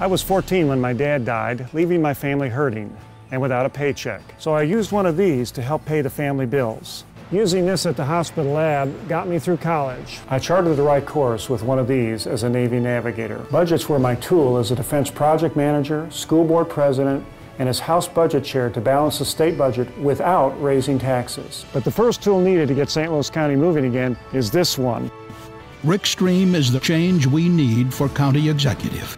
I was 14 when my dad died, leaving my family hurting and without a paycheck. So I used one of these to help pay the family bills. Using this at the hospital lab got me through college. I charted the right course with one of these as a Navy navigator. Budgets were my tool as a defense project manager, school board president, and as House Budget Chair to balance the state budget without raising taxes. But the first tool needed to get St. Louis County moving again is this one. Rick Stream is the change we need for county executive.